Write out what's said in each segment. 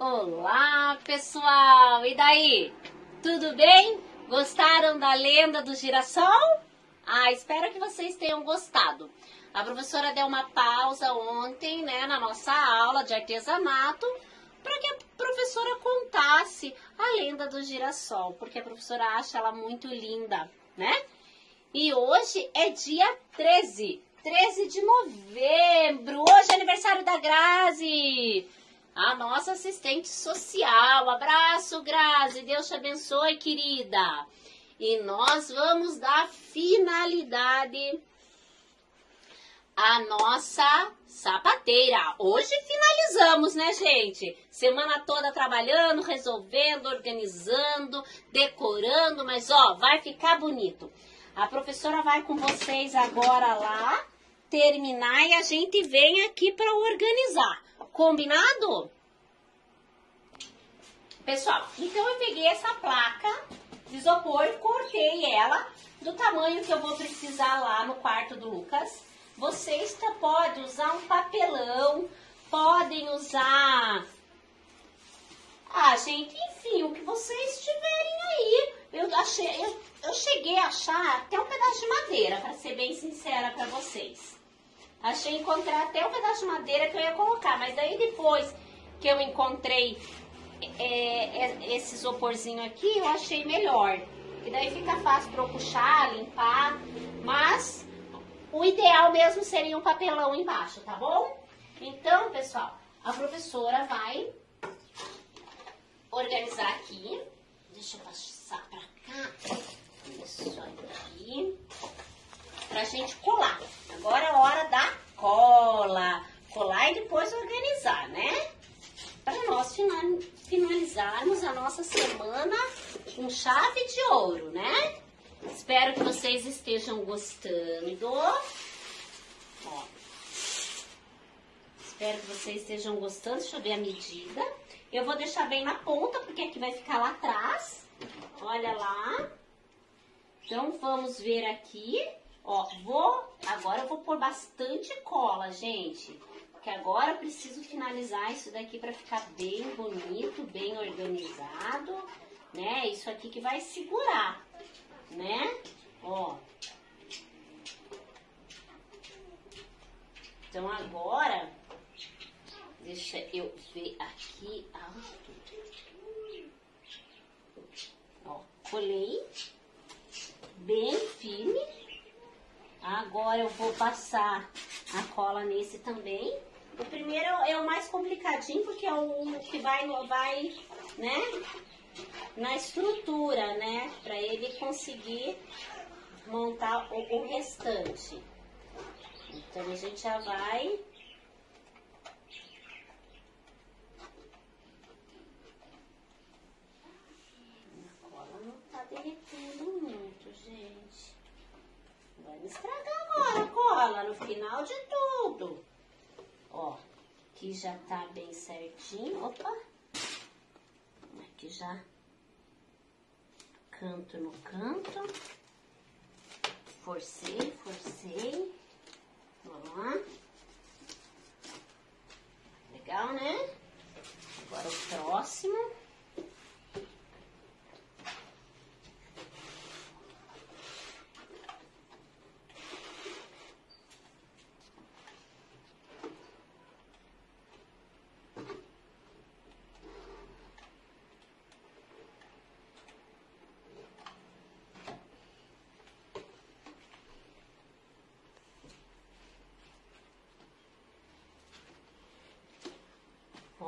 Olá, pessoal! E daí? Tudo bem? Gostaram da lenda do girassol? Ah, espero que vocês tenham gostado. A professora deu uma pausa ontem, né, na nossa aula de artesanato, para que a professora contasse a lenda do girassol, porque a professora acha ela muito linda, né? E hoje é dia 13, 13 de novembro. Hoje é aniversário da Grazi, a nossa assistente social. Abraço, Grazi. Deus te abençoe, querida. E nós vamos dar finalidade à nossa sapateira. Hoje finalizamos, né, gente? Semana toda trabalhando, resolvendo, organizando, decorando, mas ó, vai ficar bonito. A professora vai com vocês agora lá terminar e a gente vem aqui para organizar. Combinado? Pessoal, então eu peguei essa placa de isopor, cortei ela do tamanho que eu vou precisar lá no quarto do Lucas. Vocês podem usar um papelão, podem usar... Ah, gente, enfim, o que vocês tiverem aí. Eu, achei, eu, eu cheguei a achar até um pedaço de madeira, para ser bem sincera para vocês. Achei encontrar até um pedaço de madeira que eu ia colocar, mas daí depois que eu encontrei é, é, esse isoporzinho aqui, eu achei melhor. E daí fica fácil para eu puxar, limpar, mas o ideal mesmo seria um papelão embaixo, tá bom? Então, pessoal, a professora vai organizar aqui. Deixa eu passar pra cá. Isso aqui. Pra gente colar. Agora é hora da cola. Colar e depois organizar, né? Para nós finalizarmos a nossa semana com chave de ouro, né? Espero que vocês estejam gostando. Ó. Espero que vocês estejam gostando. Deixa eu ver a medida. Eu vou deixar bem na ponta, porque aqui vai ficar lá atrás. Olha lá. Então, vamos ver aqui. Ó, vou... Agora eu vou pôr bastante cola, gente. Porque agora eu preciso finalizar isso daqui para ficar bem bonito, bem organizado, né? Isso aqui que vai segurar né? Ó. Então agora, deixa eu ver aqui. Ó, colei bem firme. Agora eu vou passar a cola nesse também. O primeiro é o mais complicadinho, porque é o que vai, vai né, na estrutura, né? Para ele conseguir montar o, o restante. Então a gente já vai A cola não tá derretendo muito, gente. Vai me estragar agora a cola no final de tudo. Ó, aqui já tá bem certinho. Opa! Aqui já canto no canto. Forcei, forcei. Vamos lá. Legal, né? Agora o próximo.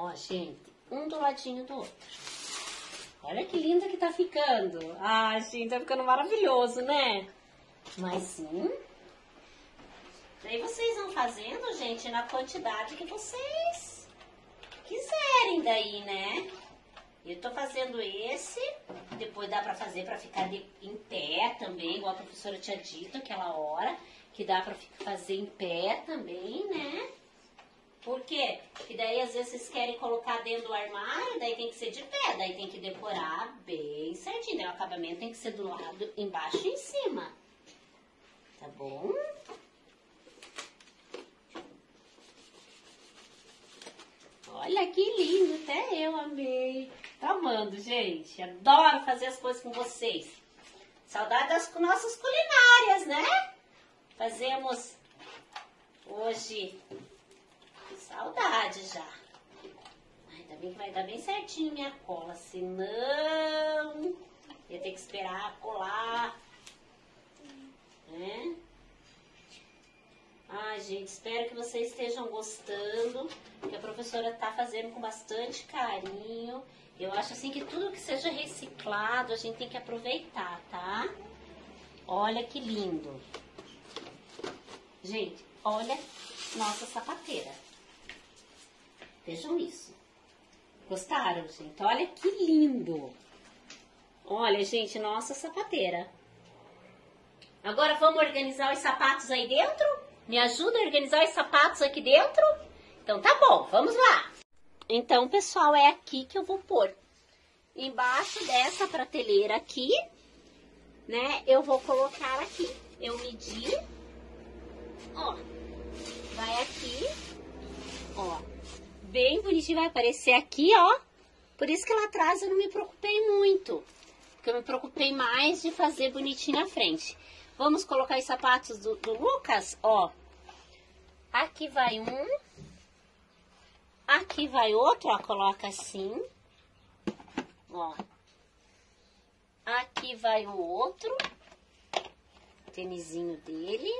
Ó, gente, um do ladinho do outro. Olha que linda que tá ficando. Ah, gente, tá ficando maravilhoso, né? Mas sim. Daí vocês vão fazendo, gente, na quantidade que vocês quiserem daí, né? Eu tô fazendo esse, depois dá pra fazer pra ficar de, em pé também, igual a professora tinha dito aquela hora, que dá pra fazer em pé também, né? Por quê? Porque daí às vezes vocês querem colocar dentro do armário, daí tem que ser de pé, daí tem que decorar bem certinho. Daí o acabamento tem que ser do lado embaixo e em cima. Tá bom? Olha que lindo, até eu amei. Tá amando, gente. Adoro fazer as coisas com vocês. Saudade das nossas culinárias, né? Fazemos hoje. Saudade já. Ainda bem que vai dar bem certinho minha cola, senão ia ter que esperar colar. Né? Ai, gente, espero que vocês estejam gostando, que a professora tá fazendo com bastante carinho. Eu acho assim que tudo que seja reciclado a gente tem que aproveitar, tá? Olha que lindo. Gente, olha nossa sapateira. Vejam isso. Gostaram, gente? Olha que lindo. Olha, gente, nossa sapateira. Agora vamos organizar os sapatos aí dentro? Me ajuda a organizar os sapatos aqui dentro? Então tá bom, vamos lá. Então, pessoal, é aqui que eu vou pôr. Embaixo dessa prateleira aqui, né, eu vou colocar aqui. Eu medi, ó, vai aqui, ó, bem bonitinho, vai aparecer aqui, ó. Por isso que lá atrás eu não me preocupei muito, porque eu me preocupei mais de fazer bonitinho na frente. Vamos colocar os sapatos do, do Lucas, ó. Aqui vai um. Aqui vai outro, ó, coloca assim. Ó. Aqui vai o outro. Tênisinho dele.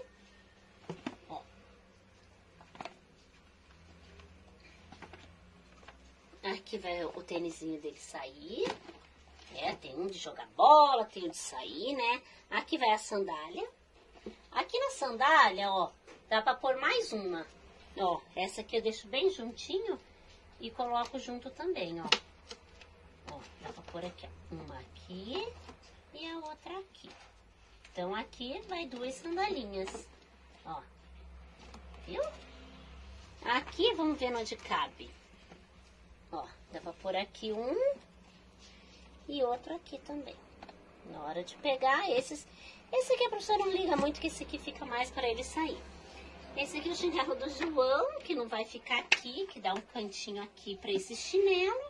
Aqui vai o tênisinho dele sair. É, tem um de jogar bola, tem um de sair, né? Aqui vai a sandália. Aqui na sandália, ó, dá pra pôr mais uma. Ó, essa aqui eu deixo bem juntinho e coloco junto também, ó. Ó, dá pra pôr aqui, ó. Uma aqui e a outra aqui. Então, aqui vai duas sandalinhas, ó. Viu? Aqui, vamos ver onde cabe. Dá pra pôr aqui um e outro aqui também. Na hora de pegar esses... Esse aqui a professora não liga muito, que esse aqui fica mais para ele sair. Esse aqui é o chinelo do João, que não vai ficar aqui, que dá um cantinho aqui para esse chinelo.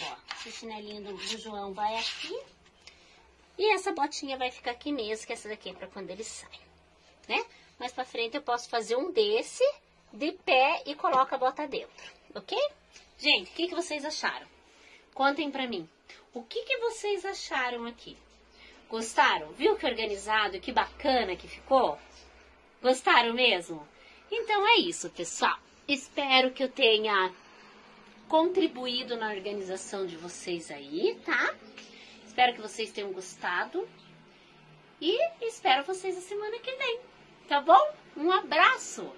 Ó, esse chinelinho do, do João vai aqui. E essa botinha vai ficar aqui mesmo, que essa daqui é para quando ele sai, né? Mais para frente eu posso fazer um desse, de pé, e coloco a bota dentro, ok? Gente, o que, que vocês acharam? Contem pra mim. O que, que vocês acharam aqui? Gostaram? Viu que organizado, que bacana que ficou? Gostaram mesmo? Então é isso, pessoal. Espero que eu tenha contribuído na organização de vocês aí, tá? Espero que vocês tenham gostado. E espero vocês a semana que vem, tá bom? Um abraço!